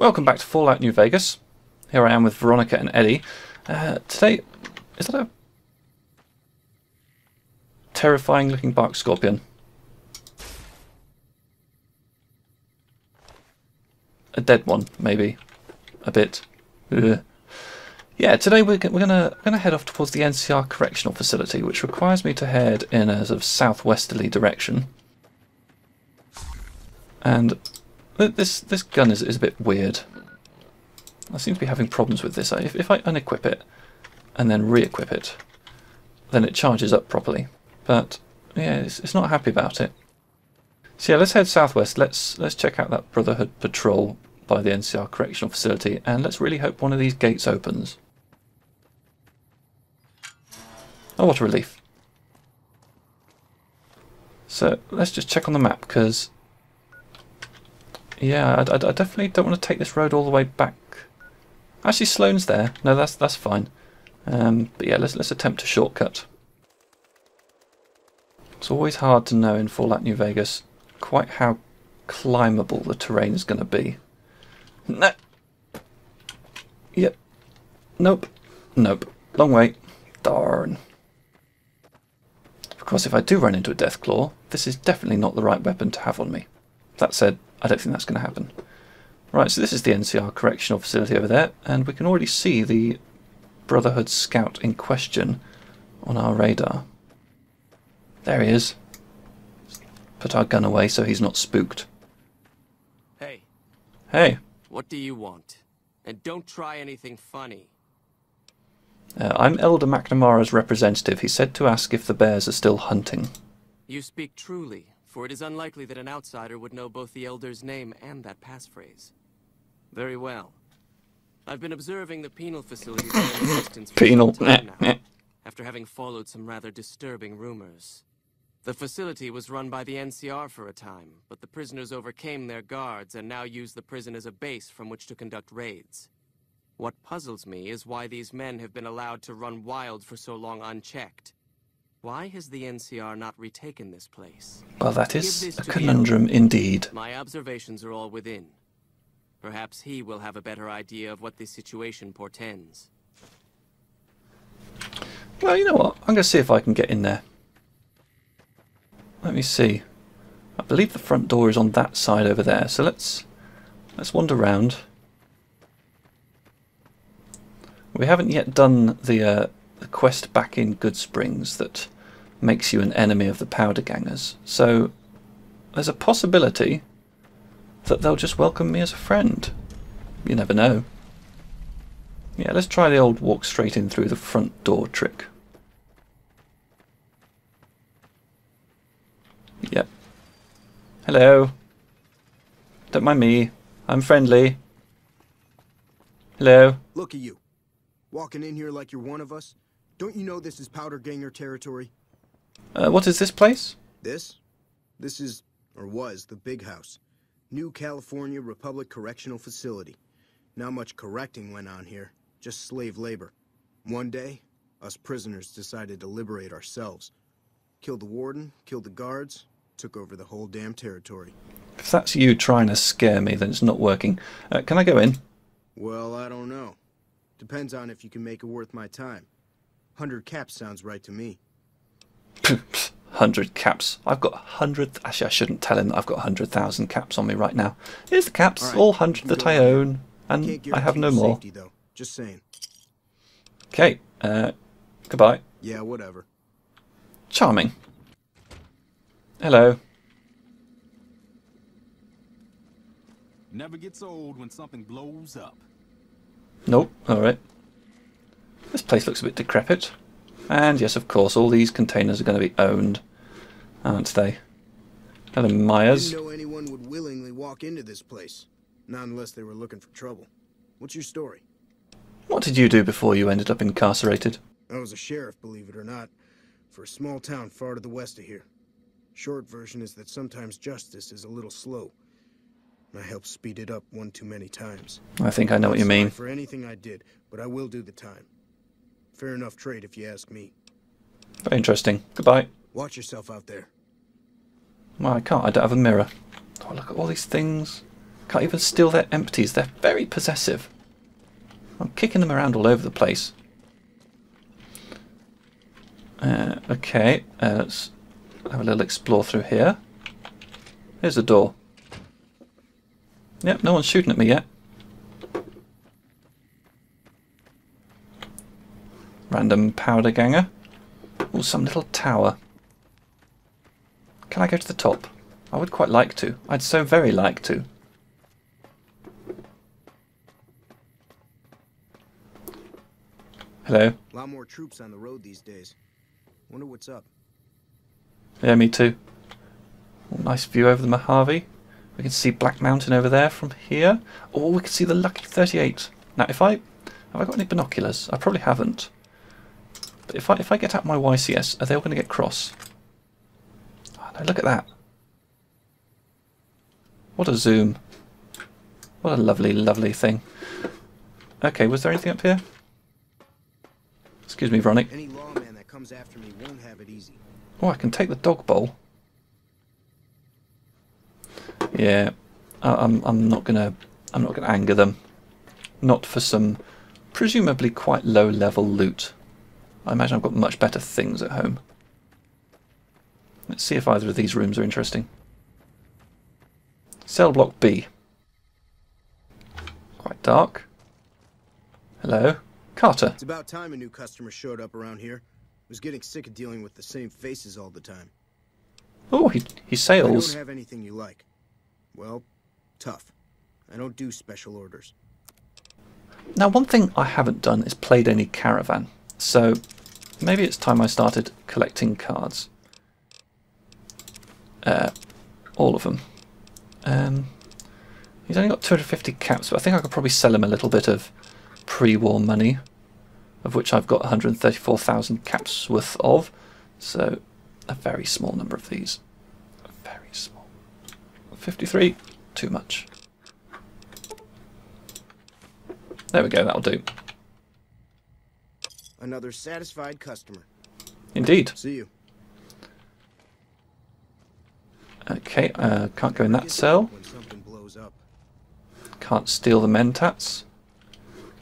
Welcome back to Fallout New Vegas. Here I am with Veronica and ED-E. Uh, today, is that a terrifying looking bark scorpion? A dead one, maybe. A bit. Ugh. Yeah, today we're, we're gonna we're gonna head off towards the NCR correctional facility, which requires me to head in a sort of southwesterly direction. And this this gun is is a bit weird. I seem to be having problems with this. If if I unequip it and then re-equip it, then it charges up properly. But yeah, it's, it's not happy about it. So yeah, let's head southwest. Let's let's check out that Brotherhood patrol by the NCR correctional facility, and let's really hope one of these gates opens. Oh, what a relief. So let's just check on the map, because... Yeah, I, I, I, definitely don't want to take this road all the way back. Actually, Sloan's there. No, that's that's fine. Um, but yeah, let's, let's attempt a shortcut. It's always hard to know in Fallout New Vegas quite how climbable the terrain is going to be. No. Yep. Nope. Nope. Long way. Darn. Of course, if I do run into a Deathclaw, this is definitely not the right weapon to have on me. That said, I don't think that's going to happen. Right, so this is the NCR correctional facility over there, and we can already see the Brotherhood scout in question on our radar. There he is. Put our gun away so he's not spooked. Hey. Hey. What do you want? And don't try anything funny. Uh, I'm Elder McNamara's representative. He said to ask if the bears are still hunting. You speak truly, for it is unlikely that an outsider would know both the Elder's name and that passphrase. Very well. I've been observing the penal facility from a distance for penal. some time now, eh, eh. after having followed some rather disturbing rumors. The facility was run by the NCR for a time, but the prisoners overcame their guards and now use the prison as a base from which to conduct raids. What puzzles me is why these men have been allowed to run wild for so long unchecked. Why has the NCR not retaken this place? Well, that is a conundrum indeed. My observations are all within. Perhaps he will have a better idea of what this situation portends. Well, you know what? I'm going to see if I can get in there. Let me see. I believe the front door is on that side over there, so let's let's wander around. We haven't yet done the, uh, the quest back in Goodsprings that makes you an enemy of the Powder Gangers, so there's a possibility that they'll just welcome me as a friend. You never know. Yeah, let's try the old walk straight in through the front door trick. Yep. Hello. Don't mind me. I'm friendly. Hello. Look at you. Walking in here like you're one of us? Don't you know this is Powder Ganger territory? Uh, what is this place? This? This is, or was, the Big House. New California Republic Correctional Facility. Not much correcting went on here, just slave labor. One day, us prisoners decided to liberate ourselves. Killed the warden, killed the guards, took over the whole damn territory. If that's you trying to scare me, then it's not working. Uh, can I go in? Well, I don't know. Depends on if you can make it worth my time. Hundred caps sounds right to me. Hundred caps. I've got hundred. Actually, I shouldn't tell him that I've got hundred thousand caps on me right now. Here's the caps, all, right, all hundred that I own, and I have no more. Safety, though. Just saying. Okay. Uh, goodbye. Yeah, whatever. Charming. Hello. Never gets old when something blows up. Nope, alright. This place looks a bit decrepit. And yes, of course, all these containers are going to be owned, aren't they? Hello, Myers. I didn't know anyone would willingly walk into this place. Not unless they were looking for trouble. What's your story? What did you do before you ended up incarcerated? I was a sheriff, believe it or not, for a small town far to the west of here. Short version is that sometimes justice is a little slow. I helped speed it up one too many times. I think I know what you mean. For anything I did, but I will do the time. Fair enough trade if you ask me. Very interesting. Goodbye. Watch yourself out there. Well, I can't. I don't have a mirror. Oh, look at all these things. Can't even steal their empties. They're very possessive. I'm kicking them around all over the place. Uh, okay, uh, let's have a little explore through here. Here's a door. Yep, no one's shooting at me yet. Random powder ganger. Oh, some little tower. Can I go to the top? I would quite like to. I'd so very like to. Hello. A lot more troops on the road these days. Wonder what's up. Yeah, me too. Nice view over the Mojave. We can see Black Mountain over there from here. Oh, we can see the Lucky 38. Now, if I... Have I got any binoculars? I probably haven't. But if I, if I get out my YCS, are they all going to get cross? Oh, no, look at that. What a zoom. What a lovely, lovely thing. Okay, was there anything up here? Excuse me, Vronic. Any lawman that comes after me won't have it easy. Oh, I can take the dog bowl. Yeah, I, I'm. I'm not gonna. I'm not gonna anger them. Not for some, presumably quite low-level loot. I imagine I've got much better things at home. Let's see if either of these rooms are interesting. Cell block B. Quite dark. Hello, Carter. It's about time a new customer showed up around here. Was getting sick of dealing with the same faces all the time. Oh, he he I sails. don't have anything you like. Well, tough. I don't do special orders. Now, one thing I haven't done is played any Caravan, so maybe it's time I started collecting cards. Uh, all of them. Um, he's only got 250 caps, but I think I could probably sell him a little bit of pre-war money, of which I've got 134,000 caps worth of. So, a very small number of these. Very small. 53, too much. There we go, that'll do. Another satisfied customer. Indeed. See you. Okay, uh, can't go in that cell. Can't steal the mentats.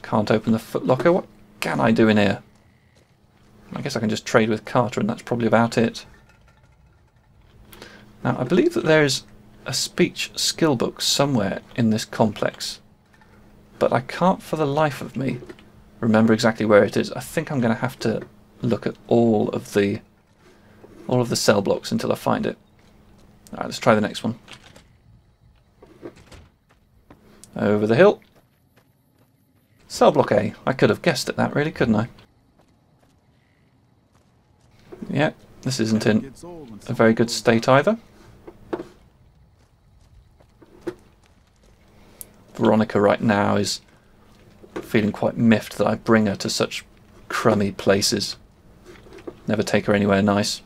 Can't open the footlocker. What can I do in here? I guess I can just trade with Carter and that's probably about it. Now, I believe that there is a speech skill book somewhere in this complex. But I can't for the life of me remember exactly where it is. I think I'm going to have to look at all of the all of the cell blocks until I find it. Alright, let's try the next one. Over the hill. Cell block A. I could have guessed at that really, couldn't I? Yeah, this isn't in a very good state either. Veronica right now is feeling quite miffed that I bring her to such crummy places. Never take her anywhere nice.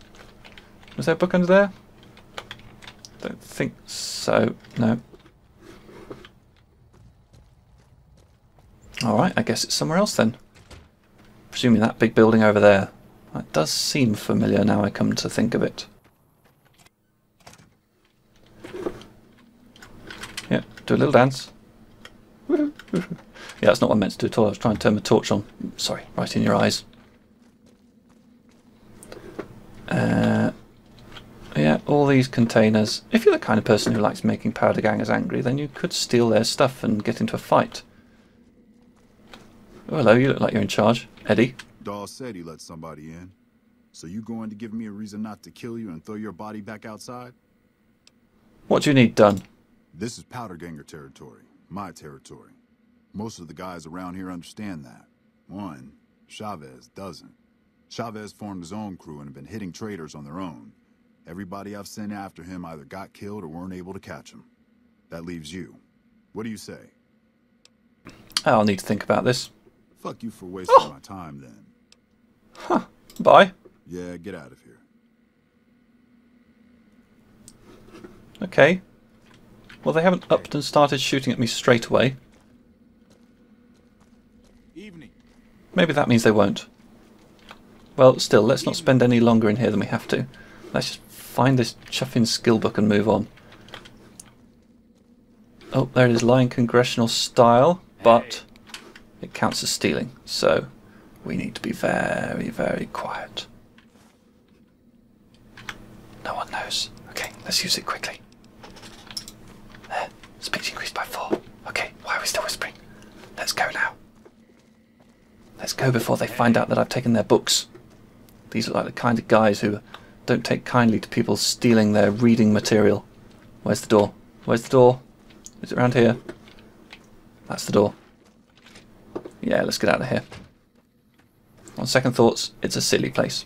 Was there a book under there? Don't think so. No. Alright, I guess it's somewhere else then. Presuming that big building over there. That does seem familiar now I come to think of it. Yeah, do a little dance. Yeah, that's not what I meant to do at all. I was trying to turn my torch on. Sorry, right in your eyes. Uh, yeah, all these containers. If you're the kind of person who likes making powder gangers angry, then you could steal their stuff and get into a fight. Oh, hello, you look like you're in charge. Eddie. Dawes said he let somebody in. So you going to give me a reason not to kill you and throw your body back outside? What do you need done? This is Powder Ganger territory, my territory. Most of the guys around here understand that. One, Chavez doesn't. Chavez formed his own crew and have been hitting traitors on their own. Everybody I've sent after him either got killed or weren't able to catch him. That leaves you. What do you say? I'll need to think about this. Fuck you for wasting oh. my time then. Huh. Bye. Yeah, get out of here. Okay. Well, they haven't upped and started shooting at me straight away. Maybe that means they won't. Well, still, let's not spend any longer in here than we have to. Let's just find this chuffing skill book and move on. Oh, there it is, lying congressional style, but it counts as stealing. So we need to be very, very quiet. No one knows. Okay, let's use it quickly. There, speech increased by four. Okay, why are we still whispering? Let's go now. Let's go before they find out that I've taken their books. These are like the kind of guys who don't take kindly to people stealing their reading material. Where's the door? Where's the door? Is it around here? That's the door. Yeah, let's get out of here. On second thoughts, it's a silly place.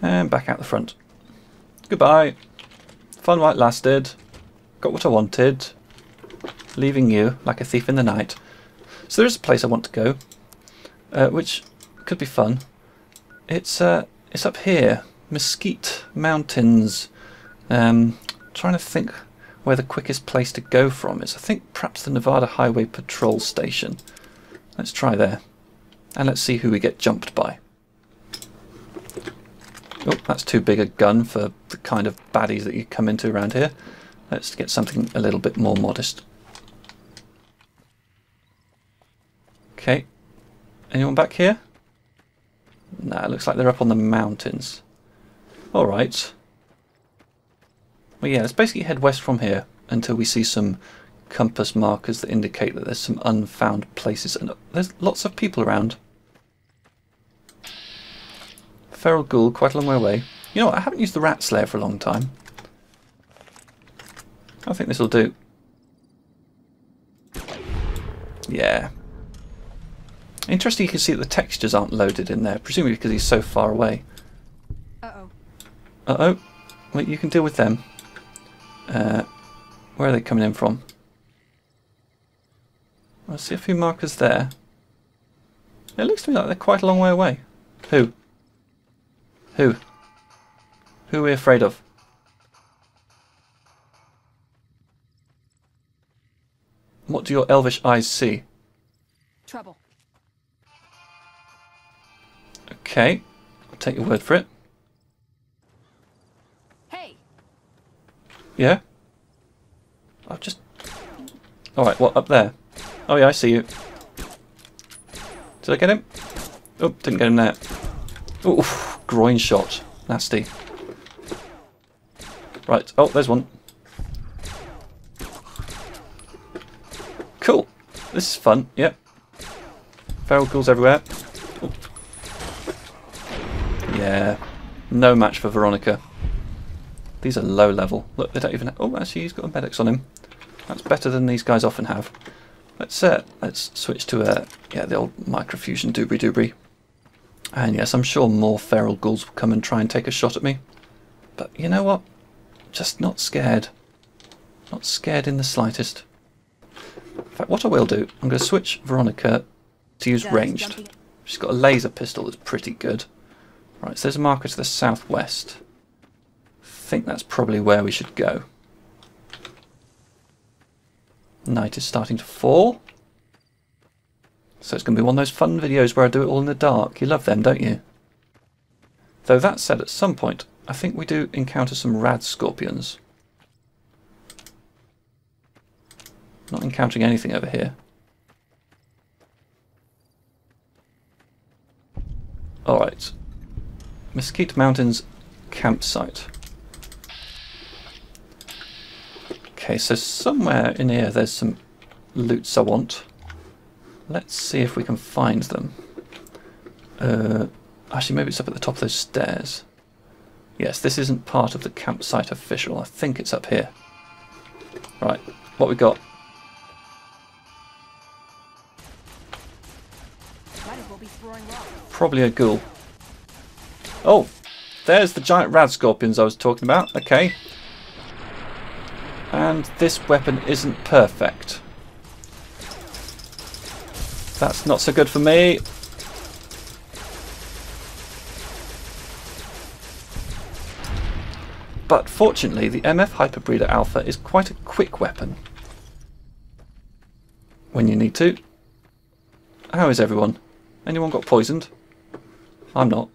And back out the front. Goodbye. Fun while it lasted. Got what I wanted. Leaving you like a thief in the night. So there is a place I want to go, uh, which could be fun. It's uh, it's up here, Mesquite Mountains. Um, trying to think where the quickest place to go from is. I think perhaps the Nevada Highway Patrol Station. Let's try there. And let's see who we get jumped by. Oh, that's too big a gun for the kind of baddies that you come into around here. Let's get something a little bit more modest. Okay. Anyone back here? Nah, it looks like they're up on the mountains. Alright. Well, yeah, let's basically head west from here until we see some compass markers that indicate that there's some unfound places. And there's lots of people around. Feral Ghoul, quite a long way away. You know what, I haven't used the Ratslayer for a long time. I think this will do. Yeah. Interesting you can see that the textures aren't loaded in there, presumably because he's so far away. Uh-oh. Uh-oh. Wait, you can deal with them. Uh, where are they coming in from? I see a few markers there. It looks to me like they're quite a long way away. Who? Who? Who are we afraid of? What do your elvish eyes see? Trouble. Okay, I'll take your word for it. Hey! Yeah? I've just... Alright, what, up there? Oh yeah, I see you. Did I get him? Oh, didn't get him there. Oof, groin shot. Nasty. Right, oh, there's one. Cool. This is fun, yep. Feral ghouls everywhere. Yeah, no match for Veronica. These are low level. Look, they don't even. Have, oh, actually, he's got a Med-X on him. That's better than these guys often have. Let's uh, let's switch to uh, yeah the old microfusion doobry doobry. And yes, I'm sure more feral ghouls will come and try and take a shot at me. But you know what? Just not scared. Not scared in the slightest. In fact, what I will do, I'm going to switch Veronica to use ranged. She's got a laser pistol that's pretty good. Right, so there's a marker to the southwest. I think that's probably where we should go. Night is starting to fall. So it's going to be one of those fun videos where I do it all in the dark. You love them, don't you? Though that said, at some point, I think we do encounter some rad scorpions. Not encountering anything over here. Alright. Mesquite Mountains campsite. Okay, so somewhere in here there's some loots I want. Let's see if we can find them. Uh, actually, maybe it's up at the top of those stairs. Yes, this isn't part of the campsite official. I think it's up here. Right, what we got? Probably a ghoul. Oh, there's the giant rad scorpions I was talking about. Okay. And this weapon isn't perfect. That's not so good for me. But fortunately, the MF Hyperbreeder Alpha is quite a quick weapon. When you need to. How is everyone? Anyone got poisoned? I'm not.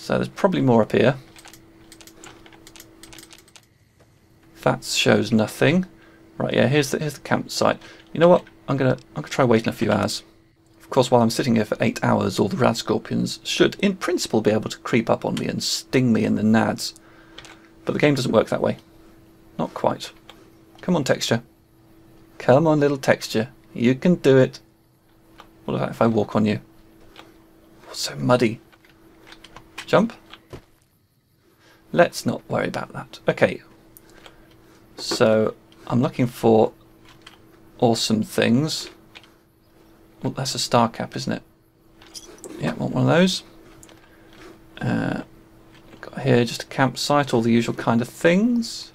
So there's probably more up here. That shows nothing. Right, yeah, here's the here's the campsite. You know what? I'm gonna I'm gonna try waiting a few hours. Of course, while I'm sitting here for eight hours, all the rad scorpions should, in principle, be able to creep up on me and sting me in the nads. But the game doesn't work that way. Not quite. Come on, texture. Come on, little texture. You can do it. What about if I walk on you? Oh, so muddy. Jump. Let's not worry about that. Okay. So, I'm looking for awesome things. Well, that's a star cap, isn't it? Yeah, want one of those. Uh, got here just a campsite, all the usual kind of things.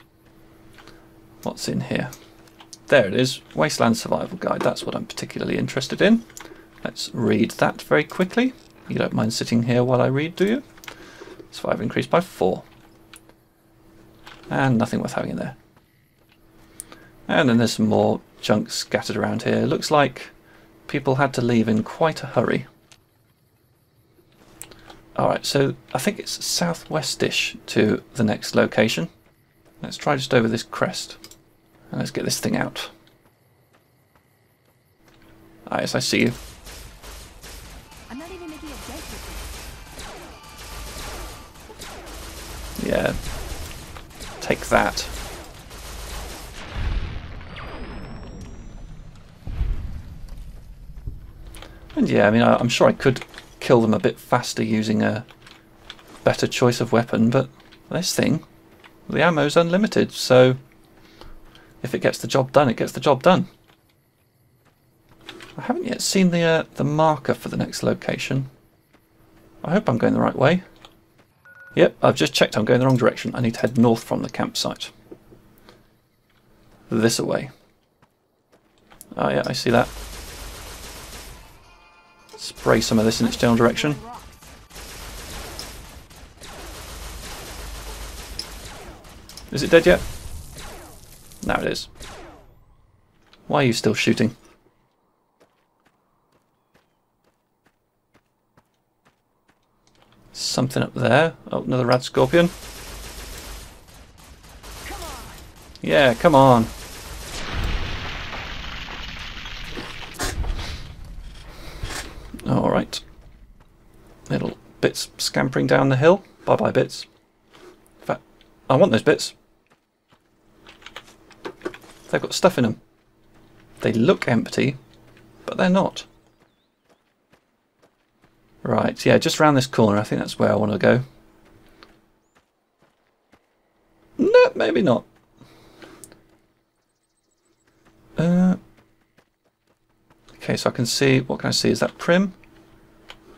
What's in here? There it is, Wasteland Survival Guide. That's what I'm particularly interested in. Let's read that very quickly. You don't mind sitting here while I read, do you? Survival increased by four. And nothing worth having in there. And then there's some more junk scattered around here. Looks like people had to leave in quite a hurry. Alright, so I think it's southwestish to the next location. Let's try just over this crest. And let's get this thing out. Ah, yes, I see you. Take that. And yeah, I mean, I, I'm sure I could kill them a bit faster using a better choice of weapon, but this thing, the ammo's unlimited, so if it gets the job done, it gets the job done. I haven't yet seen the uh, the marker for the next location. I hope I'm going the right way. Yep, I've just checked I'm going the wrong direction. I need to head north from the campsite. This away. Oh ah, yeah, I see that. Spray some of this in its general direction. Is it dead yet? Now it is. Why are you still shooting? Something up there. Oh, another rad scorpion. Yeah, come on. Alright. Little bits scampering down the hill. Bye bye, bits. In fact, I want those bits. They've got stuff in them. They look empty, but they're not. Right, yeah, just round this corner. I think that's where I want to go. No, maybe not. Uh, okay, so I can see. What can I see? Is that Primm?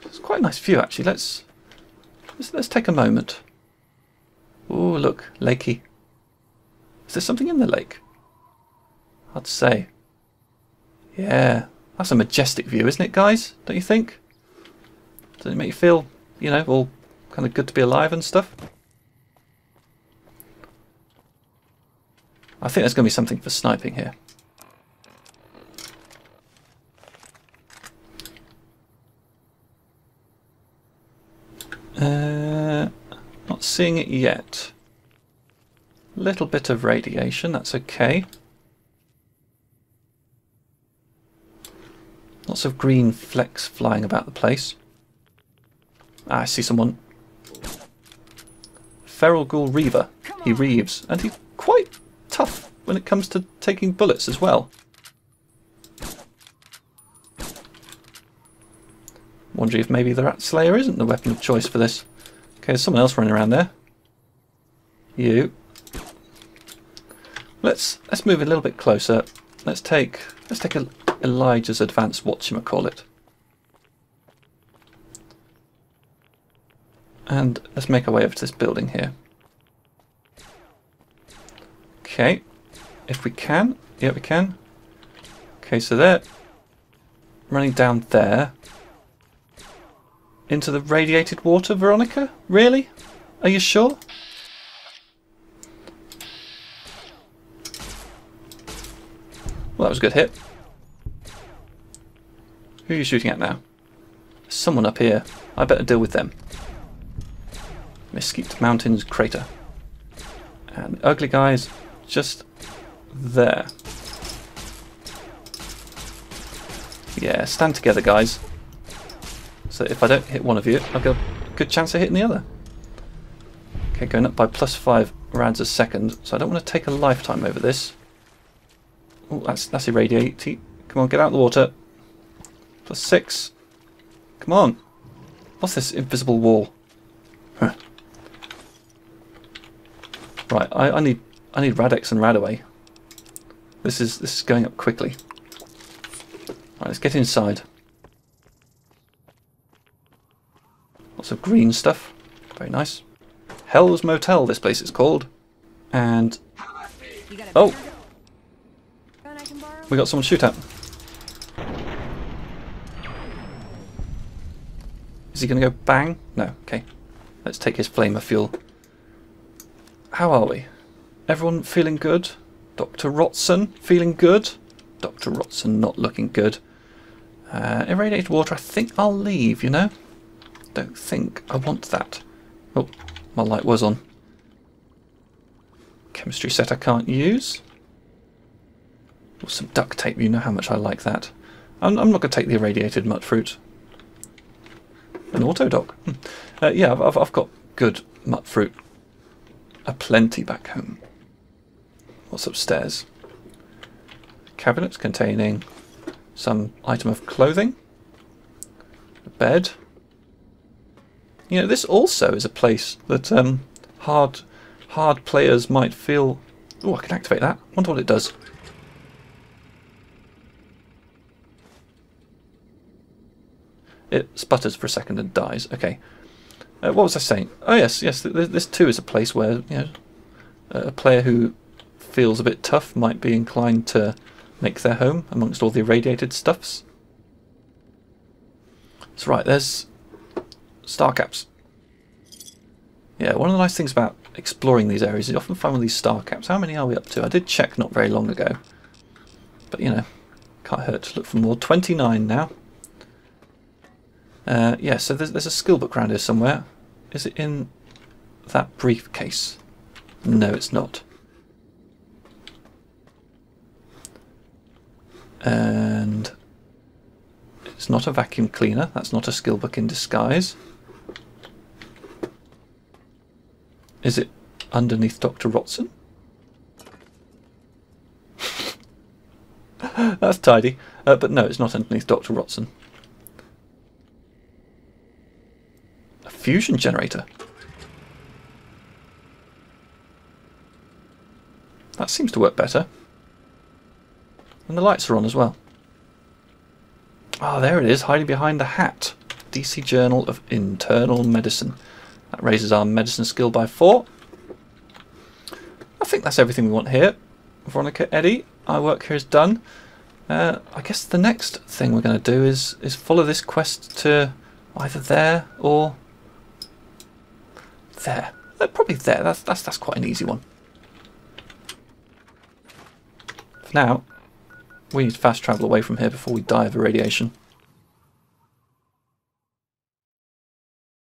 It's quite a nice view, actually. Let's let's, let's take a moment. Oh, look, lakey. Is there something in the lake? I'd say. Yeah, that's a majestic view, isn't it, guys? Don't you think? Does it make you feel, you know, all kind of good to be alive and stuff? I think there's going to be something for sniping here. Uh, not seeing it yet. Little bit of radiation, that's okay. Lots of green flecks flying about the place. Ah, I see someone. Feral Ghoul Reaver. He reaves, and he's quite tough when it comes to taking bullets as well. Wondering if maybe the Ratslayer isn't the weapon of choice for this. Okay, there's someone else running around there. You. Let's let's move a little bit closer. Let's take let's take a, Elijah's advanced whatchamacallit. And let's make our way over to this building here. Okay, if we can. Yeah, we can. Okay, so they're running down there. Into the radiated water, Veronica? Really? Are you sure? Well, that was a good hit. Who are you shooting at now? Someone up here. I better deal with them. Mesquite Mountains crater. And the ugly guy's just there. Yeah, stand together, guys. So if I don't hit one of you, I've got a good chance of hitting the other. Okay, going up by plus five rounds a second, so I don't want to take a lifetime over this. Oh, that's that's irradiate. Come on, get out of the water. Plus six. Come on. What's this invisible wall? Huh. Right, I, I need I need Rad-X and Radaway. This is this is going up quickly. Right, let's get inside. Lots of green stuff. Very nice. Hell's Motel, this place is called. And Oh. we got someone shoot at. Is he going to go bang? No, okay. Let's take his flame of fuel. How are we? Everyone feeling good? Dr. Rotson feeling good? Dr. Rotson not looking good. Uh, irradiated water, I think I'll leave, you know? Don't think I want that. Oh, my light was on. Chemistry set I can't use. Or some duct tape, you know how much I like that. I'm, I'm not going to take the irradiated mutfruit. An auto dog. Hmm. Uh, yeah, I've, I've, I've got good mutfruit. A plenty back home. What's upstairs? Cabinets containing some item of clothing. A bed. You know, this also is a place that um, hard, hard players might feel. Oh, I can activate that. Wonder what it does. It sputters for a second and dies. Okay. Uh, what was I saying? Oh yes, yes. Th- th- this too is a place where you know a player who feels a bit tough might be inclined to make their home amongst all the irradiated stuffs. That's right. There's star caps. Yeah, one of the nice things about exploring these areas is you often find one of these star caps. How many are we up to? I did check not very long ago. But, you know, can't hurt to look for more. 29 now. Uh, yeah, so there's, there's a skill book around here somewhere. Is it in that briefcase? No, it's not. And it's not a vacuum cleaner. That's not a skill book in disguise. Is it underneath Dr. Rotson? That's tidy. Uh, but no, it's not underneath Dr. Rotson. Fusion generator. That seems to work better. And the lights are on as well. Ah, there it is, hiding behind the hat. DC Journal of Internal Medicine. That raises our medicine skill by four. I think that's everything we want here. Veronica, ED-E, our work here is done. Uh, I guess the next thing we're going to do is is follow this quest to either there or there. Uh, probably there. That's that's that's quite an easy one. For now, we need to fast travel away from here before we die of irradiation.